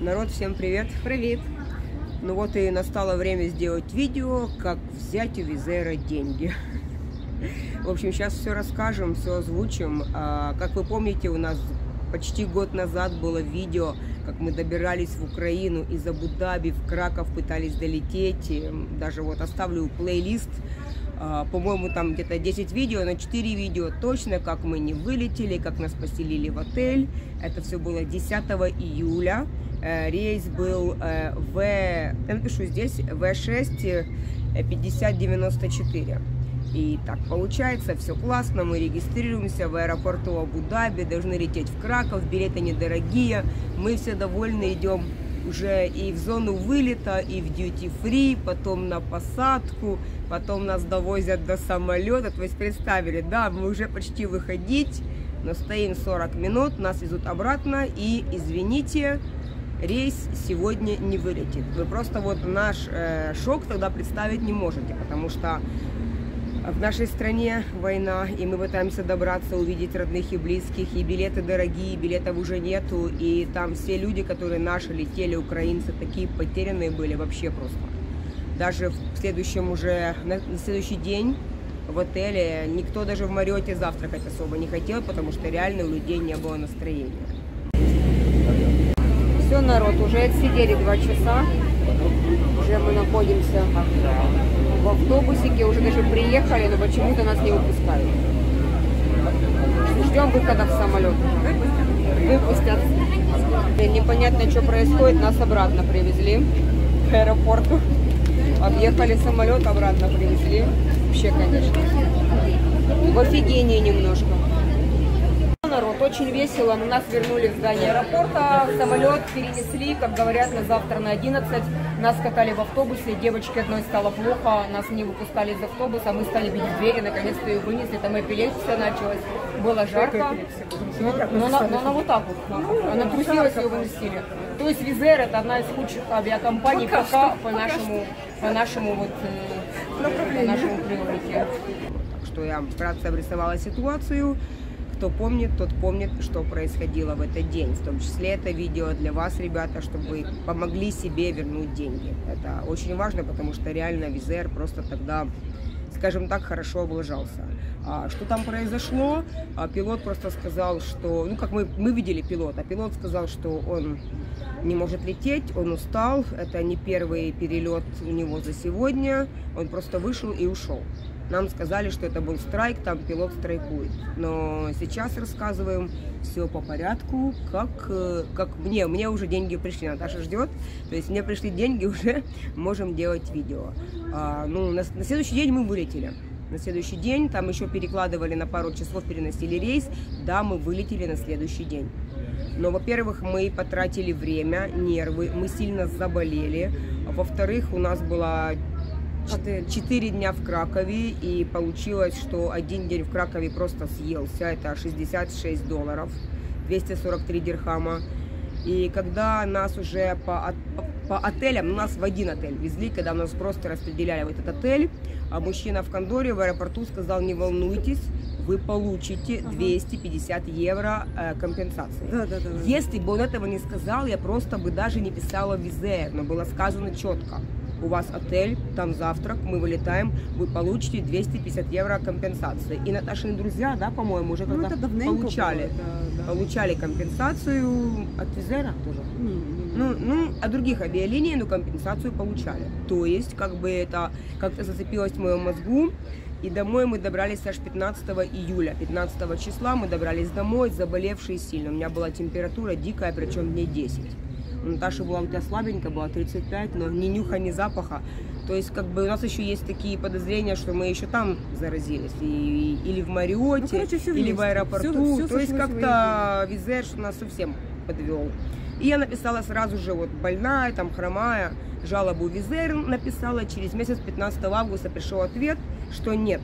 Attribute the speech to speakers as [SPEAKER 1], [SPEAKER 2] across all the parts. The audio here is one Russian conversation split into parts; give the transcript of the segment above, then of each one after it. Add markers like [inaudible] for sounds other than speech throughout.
[SPEAKER 1] Народ, всем привет!
[SPEAKER 2] Привет!
[SPEAKER 1] Ну вот и настало время сделать видео, как взять у Визера деньги. В общем, сейчас все расскажем, все озвучим. А, как вы помните, у нас почти год назад было видео, как мы добирались в Украину из Абу-Даби в Краков, пытались долететь. Даже вот оставлю плейлист по-моему, там где-то 10 видео, на 4 видео точно, как мы не вылетели, как нас поселили в отель. Это все было 10 июля. Э, рейс был э, В, я напишу здесь, В6 5094. И так получается, все классно, мы регистрируемся в аэропорту Абу-Даби, должны лететь в Краков, билеты недорогие, мы все довольны, идем уже и в зону вылета, и в duty-free, потом на посадку, потом нас довозят до самолета. То есть представили, да, мы уже почти выходить, но стоим 40 минут, нас везут обратно, и, извините, рейс сегодня не вылетит. Вы просто вот наш э, шок тогда представить не можете, потому что в нашей стране война, и мы пытаемся добраться, увидеть родных и близких, и билеты дорогие, билетов уже нету, и там все люди, которые наши летели, украинцы, такие потерянные были вообще просто. Даже в следующем уже, на, следующий день в отеле никто даже в Мариоте завтракать особо не хотел, потому что реально у людей не было настроения.
[SPEAKER 2] Все, народ, уже отсидели два часа, уже мы находимся в автобусике, уже даже приехали, но почему-то нас не выпускают. Ждем выхода в самолет. Выпустят. Непонятно, что происходит, нас обратно привезли к аэропорту. Объехали самолет, обратно привезли. Вообще, конечно, в офигении немножко народ, очень весело. Нас вернули в здание аэропорта, самолет перенесли, как говорят, на завтра на 11. Нас катали в автобусе, девочке одной стало плохо, нас не выпускали из автобуса, мы стали бить двери, наконец-то ее вынесли, там эпилепсия началась, было жарко. Но, но, она, но она вот так вот, она трусилась, ее выносили. То есть Визер это одна из худших авиакомпаний пока, пока по нашему, по нашему вот, э, по нашему приоритету.
[SPEAKER 1] Что я вкратце обрисовала ситуацию. Кто помнит, тот помнит, что происходило в этот день. В том числе это видео для вас, ребята, чтобы помогли себе вернуть деньги. Это очень важно, потому что реально Визер просто тогда скажем так, хорошо облажался. А, что там произошло? А, пилот просто сказал, что, ну как мы, мы видели пилота, пилот сказал, что он не может лететь, он устал, это не первый перелет у него за сегодня, он просто вышел и ушел. Нам сказали, что это был страйк, там пилот страйкует. Но сейчас рассказываем все по порядку, как, э, как мне. Мне уже деньги пришли, Наташа ждет. То есть мне пришли деньги, [laughs] уже можем делать видео. А, ну, на, на следующий день мы вылетели. На следующий день, там еще перекладывали на пару часов, переносили рейс. Да, мы вылетели на следующий день. Но, во-первых, мы потратили время, нервы, мы сильно заболели. Во-вторых, у нас была Четыре дня в Кракове, и получилось, что один день в Кракове просто съелся, это 66 долларов, 243 дирхама. И когда нас уже по, по отелям, нас в один отель везли, когда нас просто распределяли в этот отель, а мужчина в Кондоре в аэропорту сказал, не волнуйтесь, вы получите 250 евро э, компенсации. Да, да, да, Если бы он этого не сказал, я просто бы даже не писала визе, но было сказано четко у вас отель, там завтрак, мы вылетаем, вы получите 250 евро компенсации. И Наташины друзья, да, по-моему, уже ну, когда получали, было, да, да. получали компенсацию от Визера тоже. Не, не, не. Ну, ну, от других авиалиний, но компенсацию получали. То есть, как бы это как-то зацепилось в моем мозгу. И домой мы добрались аж 15 июля. 15 числа мы добрались домой, заболевшие сильно. У меня была температура дикая, причем дней 10. Наташа была у тебя слабенькая, была 35, но ни нюха, ни запаха. То есть, как бы у нас еще есть такие подозрения, что мы еще там заразились. И, и, или в Мариоте, ну, короче, или в аэропорту. Все, все То есть, как-то Визер нас совсем подвел. И я написала сразу же, вот больная, там хромая, жалобу Визер написала. Через месяц, 15 августа, пришел ответ, что нет,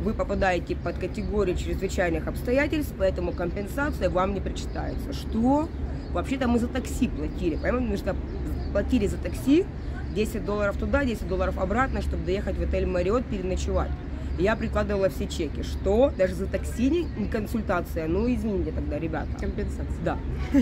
[SPEAKER 1] вы попадаете под категорию чрезвычайных обстоятельств, поэтому компенсация вам не причитается. Что? Вообще-то мы за такси платили, понимаете, что платили за такси 10 долларов туда, 10 долларов обратно, чтобы доехать в отель Мариот переночевать. Я прикладывала все чеки, что даже за такси не консультация, ну извините тогда, ребята.
[SPEAKER 2] Компенсация.
[SPEAKER 1] Да. [laughs]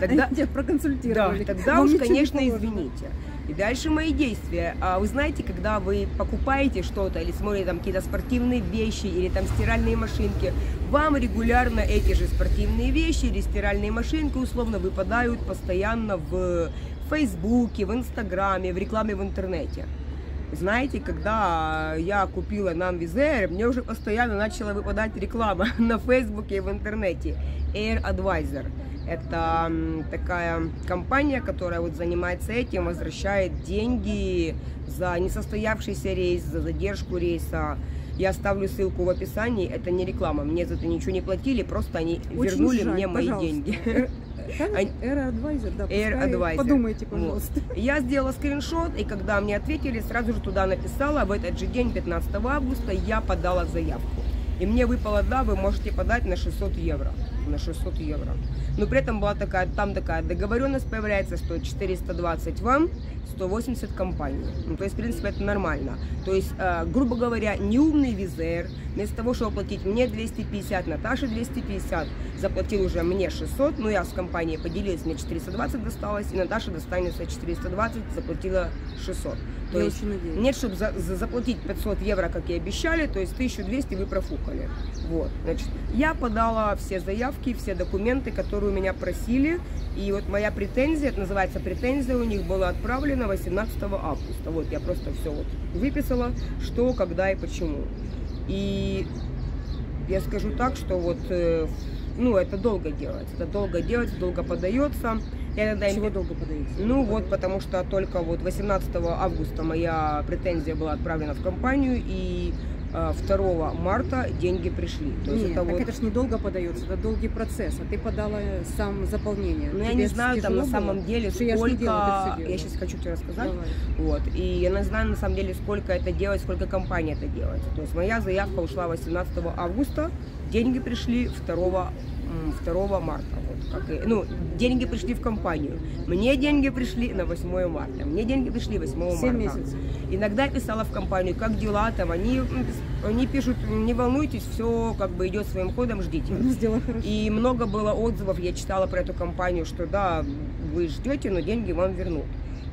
[SPEAKER 1] Тогда,
[SPEAKER 3] Они тебя
[SPEAKER 1] да,
[SPEAKER 3] проконсультировали.
[SPEAKER 1] тогда
[SPEAKER 3] Вам
[SPEAKER 1] уж, конечно, извините. И дальше мои действия. А вы знаете, когда вы покупаете что-то или смотрите там какие-то спортивные вещи или там стиральные машинки, вам регулярно эти же спортивные вещи или стиральные машинки условно выпадают постоянно в Фейсбуке, в Инстаграме, в рекламе в интернете. Знаете, когда я купила нам Визер, мне уже постоянно начала выпадать реклама [laughs] на Фейсбуке и в интернете. Air Advisor. Это такая компания, которая вот занимается этим, возвращает деньги за несостоявшийся рейс, за задержку рейса. Я оставлю ссылку в описании. Это не реклама. Мне за это ничего не платили, просто они
[SPEAKER 3] Очень
[SPEAKER 1] вернули
[SPEAKER 3] жаль,
[SPEAKER 1] мне мои
[SPEAKER 3] пожалуйста.
[SPEAKER 1] деньги.
[SPEAKER 3] Э, же?
[SPEAKER 1] Они-
[SPEAKER 3] Air Advisor, да.
[SPEAKER 1] Air Advisor.
[SPEAKER 3] Подумайте,
[SPEAKER 1] Вот.
[SPEAKER 3] пожалуйста.
[SPEAKER 1] Я сделала скриншот, и когда мне ответили, сразу же туда написала, в этот же день, 15 августа, я подала заявку. И мне выпало, да, вы можете подать на 600 евро. На 600 евро. Но при этом была такая, там такая договоренность появляется, что 420 вам, 180 компании. Ну, то есть, в принципе, это нормально. То есть, э, грубо говоря, неумный визер, вместо того, чтобы платить мне 250, Наташе 250, заплатил уже мне 600, ну, я с компанией поделилась, мне 420 досталось, и Наташе достанется 420, заплатила 600. То
[SPEAKER 3] Я
[SPEAKER 1] есть,
[SPEAKER 3] очень надеюсь.
[SPEAKER 1] нет, чтобы за- за- заплатить 500 евро, как и обещали, то есть 1200 вы профукали. Вот, значит, я подала все заявки, все документы, которые у меня просили, и вот моя претензия, это называется претензия, у них была отправлена 18 августа. Вот, я просто все вот выписала, что, когда и почему. И я скажу так, что вот, э, ну, это долго делается, это долго делается, долго подается. Я иногда им
[SPEAKER 3] Чего долго подаете?
[SPEAKER 1] ну вот, потому что только вот 18 августа моя претензия была отправлена в компанию, и 2 марта деньги пришли. То есть
[SPEAKER 3] Нет,
[SPEAKER 1] это
[SPEAKER 3] так
[SPEAKER 1] вот...
[SPEAKER 3] это ж недолго подается, это долгий процесс, а ты подала сам заполнение.
[SPEAKER 1] Ну, я не знаю там на самом деле,
[SPEAKER 3] Что я
[SPEAKER 1] сколько...
[SPEAKER 3] делала,
[SPEAKER 1] Я сейчас хочу тебе рассказать.
[SPEAKER 3] Давай.
[SPEAKER 1] Вот. И я не знаю на самом деле, сколько это делать, сколько компания это делает. То есть моя заявка ушла 18 августа, деньги пришли 2, м, 2 марта. Вот, как и- ну, деньги пришли в компанию. Мне деньги пришли на 8 марта. Мне деньги пришли 8 марта.
[SPEAKER 3] Семь месяцев.
[SPEAKER 1] Иногда я писала в компанию, как дела там. Они, они пишут, не волнуйтесь, все как бы идет своим ходом, ждите.
[SPEAKER 3] Сделала хорошо.
[SPEAKER 1] И много было отзывов, я читала про эту компанию, что да, вы ждете, но деньги вам вернут.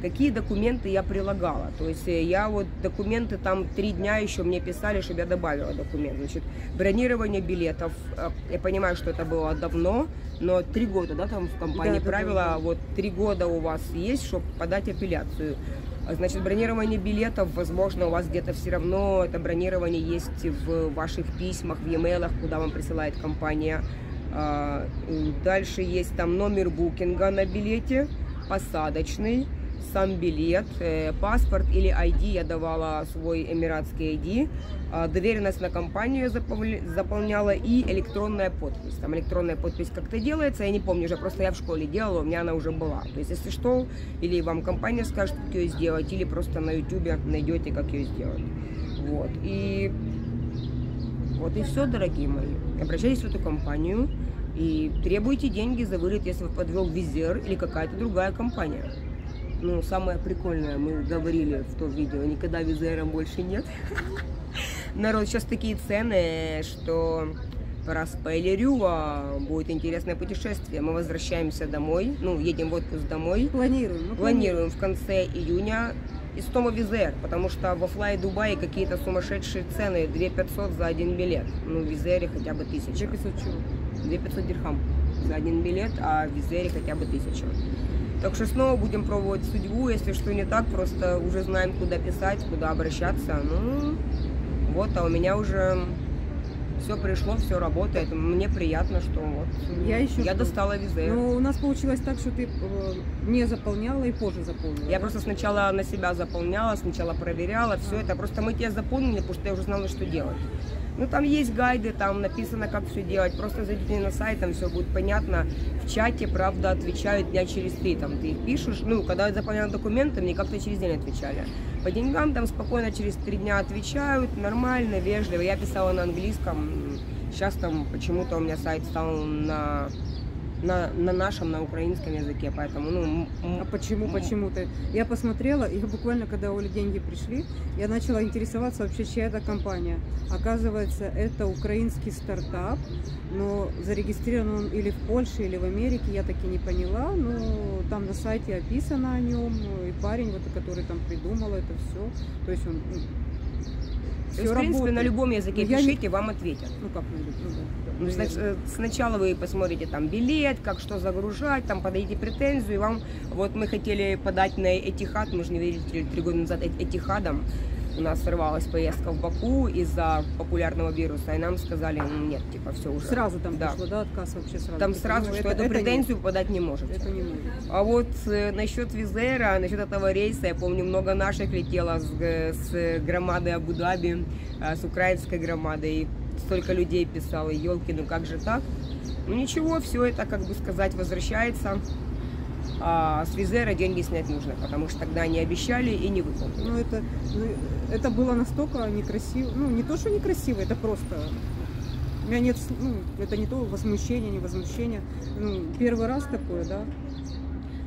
[SPEAKER 1] Какие документы я прилагала? То есть э, я вот документы там три дня еще мне писали, чтобы я добавила документ. Значит, бронирование билетов. Э, Я понимаю, что это было давно, но три года, да, там в компании
[SPEAKER 3] Да, да, да,
[SPEAKER 1] правила,
[SPEAKER 3] да.
[SPEAKER 1] вот три года у вас есть, чтобы подать апелляцию. Значит, бронирование билетов, возможно, у вас где-то все равно это бронирование есть в ваших письмах, в e-mail, куда вам присылает компания. А, Дальше есть там номер букинга на билете, посадочный, сам билет, э, паспорт или ID, я давала свой эмиратский ID, а, доверенность на компанию я заполня- заполняла и электронная подпись. Там электронная подпись как-то делается, я не помню уже, просто я в школе делала, у меня она уже была. То есть, если что, или вам компания скажет, как ее сделать, или просто на YouTube найдете, как ее сделать. Вот. И вот и все, дорогие мои. Обращайтесь в эту компанию и требуйте деньги за вылет, если подвел Визер или какая-то другая компания. Ну, самое прикольное, мы говорили в том видео, никогда Визера больше нет. [laughs] Народ, сейчас такие цены, что проспойлерю, а будет интересное путешествие. Мы возвращаемся домой, ну, едем в отпуск домой.
[SPEAKER 3] Планируем. ну,
[SPEAKER 1] Планируем в конце июня из Тома Визер, потому что во Флай Дубае какие-то сумасшедшие цены, 2 500 за один билет. Ну, в Визере хотя бы 1000.
[SPEAKER 3] 2500 чего?
[SPEAKER 1] 2 500 дирхам за один билет, а в Визере хотя бы 1000. Так что снова будем пробовать судьбу, если что не так, просто уже знаем, куда писать, куда обращаться. Ну, вот, а у меня уже все пришло, все работает. Мне приятно, что вот
[SPEAKER 3] Я еще
[SPEAKER 1] я
[SPEAKER 3] жду.
[SPEAKER 1] достала Визер.
[SPEAKER 3] Но у нас получилось так, что ты э, не заполняла и позже заполнила.
[SPEAKER 1] Я
[SPEAKER 3] да?
[SPEAKER 1] просто сначала на себя заполняла, сначала проверяла, все это. Просто мы тебя заполнили, потому что я уже знала, что делать. Ну, там есть гайды, там написано, как все делать. Просто зайдите на сайт, там все будет понятно. В чате, правда, отвечают дня через три. Там ты их пишешь. Ну, когда я заполняла документы, мне как-то через день отвечали. По деньгам там спокойно через три дня отвечают, нормально, вежливо. Я писала на английском. Сейчас там почему-то у меня сайт стал на на, на нашем, на украинском языке. Поэтому, ну,
[SPEAKER 3] А почему,
[SPEAKER 1] м-
[SPEAKER 3] почему-то? Я посмотрела, и буквально, когда Оле деньги пришли, я начала интересоваться вообще, чья это компания. Оказывается, это украинский стартап, но зарегистрирован он или в Польше, или в Америке, я так и не поняла, но там на сайте описано о нем, и парень, вот, который там придумал это все, то есть он
[SPEAKER 1] То есть, в принципе,
[SPEAKER 3] работает.
[SPEAKER 1] на любом языке
[SPEAKER 3] Ну, я не-
[SPEAKER 1] пишите, вам ответят.
[SPEAKER 3] Ну как на любом, ну,
[SPEAKER 1] Ну, значит, э, сначала вы посмотрите там билет, как что загружать, там подадите претензию, и вам, вот мы хотели подать на Этихад, мы же не верили три года назад Э- Этихадом, у нас сорвалась поездка в Баку из-за популярного вируса, и нам сказали, ну, нет, типа, все уже.
[SPEAKER 3] Сразу там
[SPEAKER 1] да.
[SPEAKER 3] пришло, да, отказ вообще сразу.
[SPEAKER 1] Там сразу, что
[SPEAKER 3] это-
[SPEAKER 1] эту
[SPEAKER 3] это не-
[SPEAKER 1] претензию подать не можете.
[SPEAKER 3] Это не может.
[SPEAKER 1] А вот э, насчет Визера, насчет этого рейса, я помню, много наших летело с, г- с громады Абу-Даби, э, с украинской громадой. И столько людей писало, елки, ну как же так? Ну ничего, все это, как бы сказать, возвращается. А с Визера деньги снять нужно, потому что тогда они обещали и не выполнили.
[SPEAKER 3] Ну это, ну, это было настолько некрасиво. Ну, не то, что некрасиво, это просто. У меня нет, ну, это не то возмущение, не возмущение. Ну, первый раз такое, да.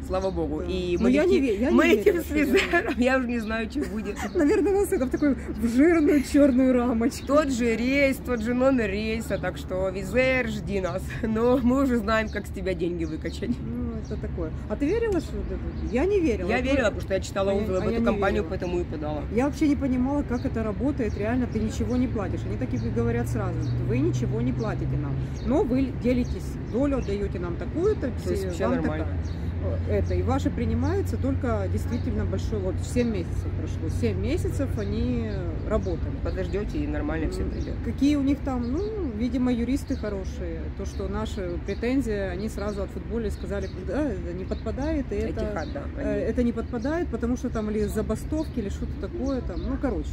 [SPEAKER 1] Слава богу.
[SPEAKER 3] Да.
[SPEAKER 1] И
[SPEAKER 3] Ну,
[SPEAKER 1] мы,
[SPEAKER 3] я не
[SPEAKER 1] летим-
[SPEAKER 3] я не
[SPEAKER 1] мы
[SPEAKER 3] верю,
[SPEAKER 1] летим с Визером, я уже не знаю, что будет. [laughs]
[SPEAKER 3] Наверное, нас это в такой в жирную черную рамочку.
[SPEAKER 1] Тот же рейс, тот же номер рейса, так что Визер, жди нас. [laughs] Но мы уже знаем, как с тебя деньги выкачать.
[SPEAKER 3] Ну, это такое. А ты верила, что вот это? Я не верила.
[SPEAKER 1] Я
[SPEAKER 3] Вот
[SPEAKER 1] верила, потому что я читала
[SPEAKER 3] А
[SPEAKER 1] отзывы
[SPEAKER 3] а
[SPEAKER 1] об эту компанию,
[SPEAKER 3] верила.
[SPEAKER 1] поэтому и подала.
[SPEAKER 3] Я вообще не понимала, как это работает. Реально, ты ничего не платишь. Они так и говорят сразу. Вы ничего не платите нам. Но вы делитесь долю, отдаете нам такую-то. Вам
[SPEAKER 1] нормально.
[SPEAKER 3] такая. Это. И ваши принимаются только действительно большой лот. 7 месяцев прошло. 7 месяцев они работали.
[SPEAKER 1] Подождете и нормально все придет.
[SPEAKER 3] Какие у них там, ну, видимо, юристы хорошие. То, что наши претензии, они сразу отфутболили, сказали, да, это не подпадает, и это...
[SPEAKER 1] Этихад, да.
[SPEAKER 3] Э,
[SPEAKER 1] они-
[SPEAKER 3] Это не подпадает, потому что там или забастовки, или что-то такое там. Ну, короче,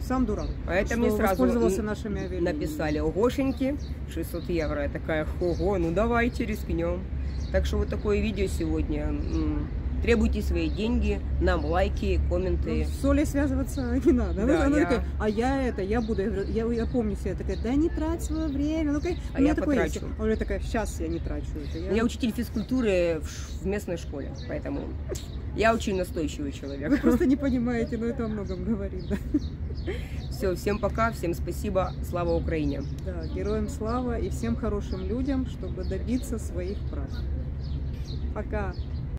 [SPEAKER 3] сам дурак.
[SPEAKER 1] Это
[SPEAKER 3] что
[SPEAKER 1] сразу
[SPEAKER 3] воспользовался нашими авиалиниями.
[SPEAKER 1] написали огошеньки, 600 евро. Я такая, ого, ну давайте рискнем. Так что вот такое видео сегодня. Требуйте свои деньги, нам лайки,
[SPEAKER 3] Ну,
[SPEAKER 1] комменты.
[SPEAKER 3] с Олей связываться не надо.
[SPEAKER 1] Да,
[SPEAKER 3] Она
[SPEAKER 1] я-
[SPEAKER 3] такая, а я это, я буду. Я, я, я помню себя такая, да не трать свое время. Ну,
[SPEAKER 1] А я
[SPEAKER 3] такое есть.
[SPEAKER 1] потрачу.
[SPEAKER 3] А Оля такая, сейчас я не трачу это. Я-
[SPEAKER 1] Я учитель физкультуры в в местной школе, поэтому я очень настойчивый
[SPEAKER 3] Вы
[SPEAKER 1] человек.
[SPEAKER 3] просто не понимаете, но это о многом говорит. Да.
[SPEAKER 1] Все, всем пока, всем спасибо, слава Украине.
[SPEAKER 3] да, героям слава и всем хорошим людям, чтобы добиться своих прав. Пока.